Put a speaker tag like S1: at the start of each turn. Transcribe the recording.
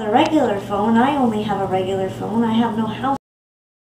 S1: a regular phone. I only have a regular phone. I have no house